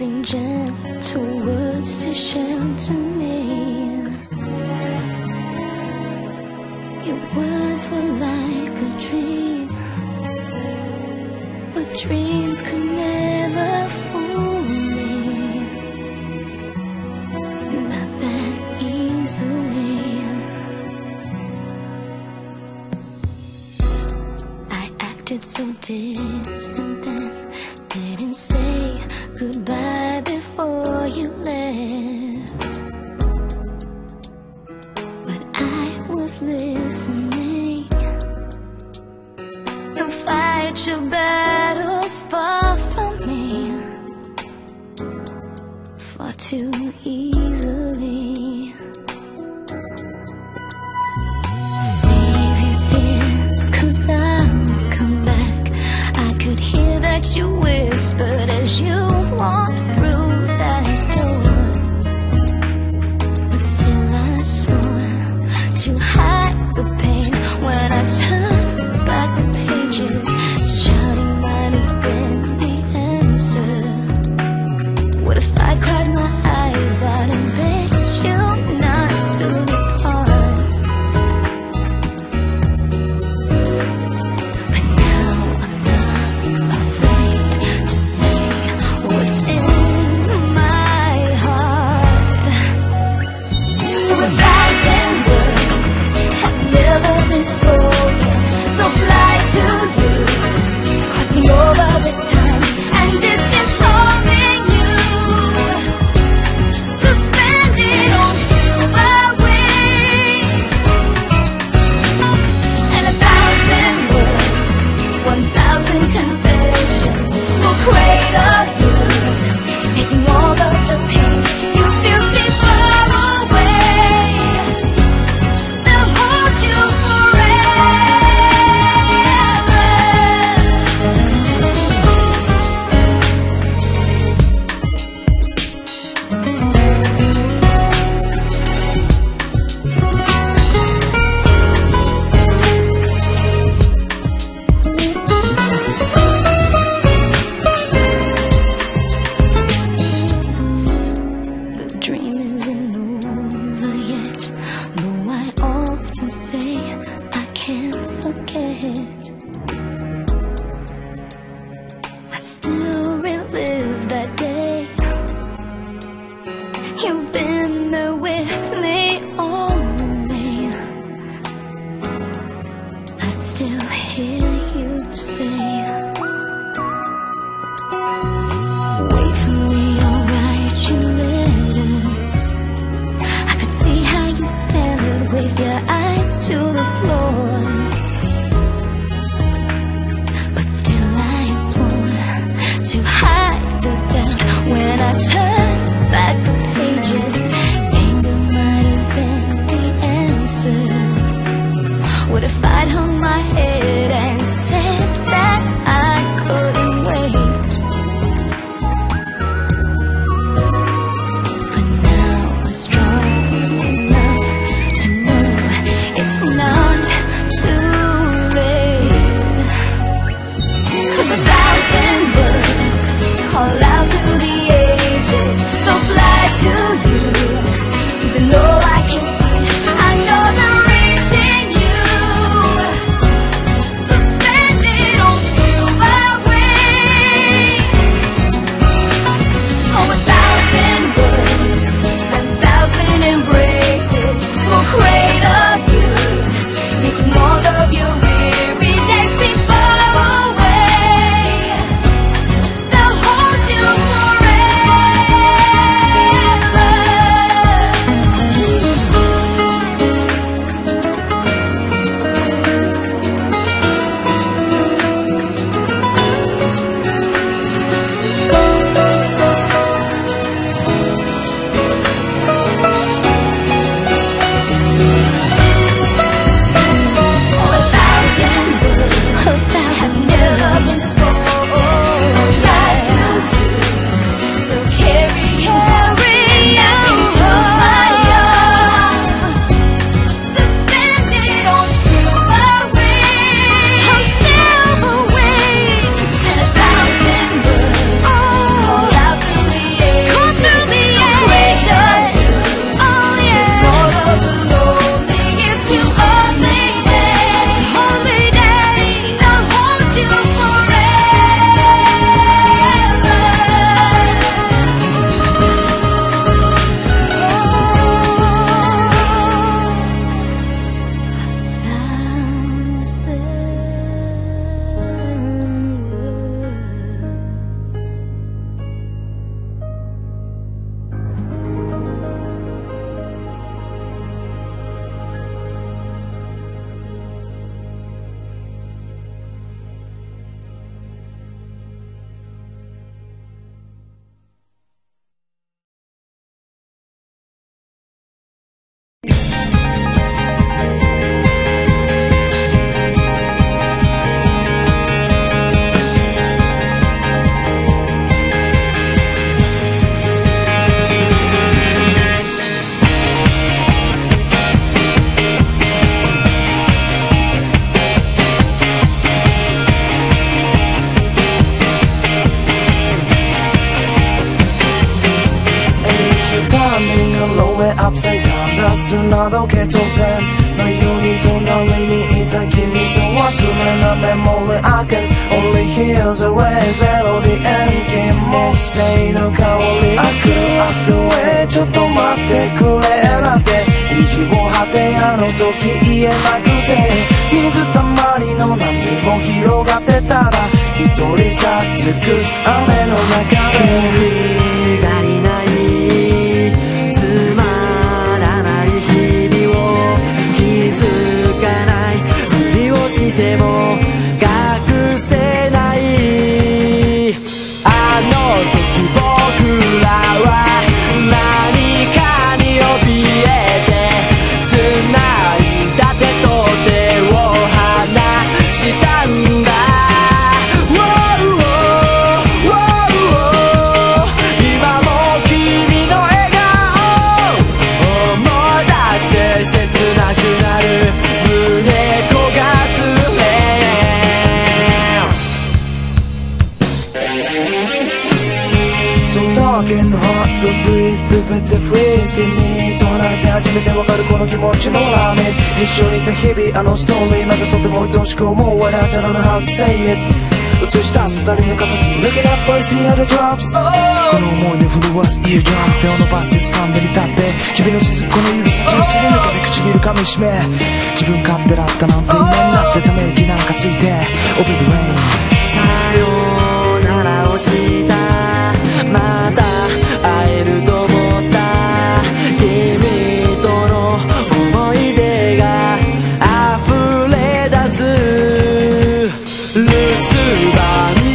using gentle words to shelter me. Your words were like a dream, but dreams could never fool me. Not that easily. I acted so distant then didn't say goodbye before you left. But I was listening. You fight your battles far from me. Far too easily. that you whispered as you been there with me. my head. 砂時計当然のように隣にいた君そう忘れなメモリ I can only hear the waves メロディー気も性の香り I could ask the way ちょっと待ってくれなんて意地を張ってあの時言えなくて。水たまりの波も広がってたら一人立ち尽くす雨の中で。気持ちのラーメン。一緒にいた日々あのストーリーまたとても愛しく思う What I don't know how to say it 映し出す二人の形 Look it up boys here the drops この思いに震わす eardrum 手を伸ばして掴んでみたって。君の雫この指先をすり抜けて唇噛みしめ。自分勝手だったなんて今になってため息なんかついて。Oh baby rain 番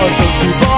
Lord, don't you.